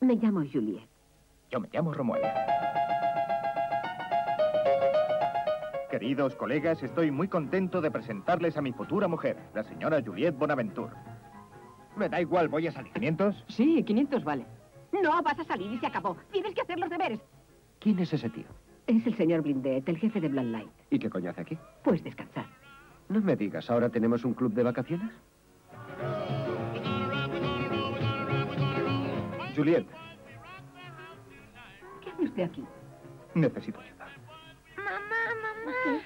Me llamo Juliet. Yo me llamo Romuald. Queridos colegas, estoy muy contento de presentarles a mi futura mujer, la señora Juliet Bonaventure. Me da igual, voy a salir. ¿500? Sí, 500 vale. No, vas a salir y se acabó. Tienes que hacer los deberes. ¿Quién es ese tío? Es el señor Blindet, el jefe de Light. ¿Y qué coño hace aquí? Pues descansar. No me digas, ¿ahora tenemos un club de vacaciones? Juliet, ¿Qué hace usted aquí? necesito ayuda. Mamá, mamá.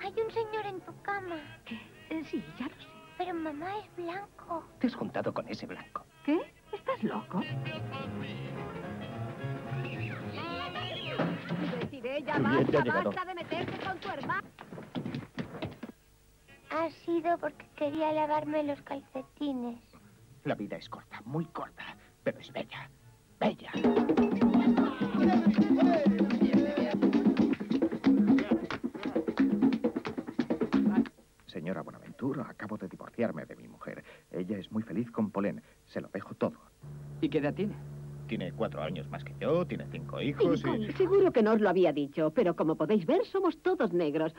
Hay un señor en tu cama. ¿Qué? Eh, sí, ya lo sé. Pero mamá es blanco. Te has juntado con ese blanco. ¿Qué? ¿Estás loco? Deciré, ya Juliet, basta, llegado. basta de meterse con tu hermano. Ha sido porque quería lavarme los calcetines. La vida es corta, muy corta, pero es. Bella. Señora Buenaventura, acabo de divorciarme de mi mujer. Ella es muy feliz con Polén. Se lo dejo todo. ¿Y qué edad tiene? Tiene cuatro años más que yo, tiene cinco hijos y... Seguro que no os lo había dicho, pero como podéis ver, somos todos negros.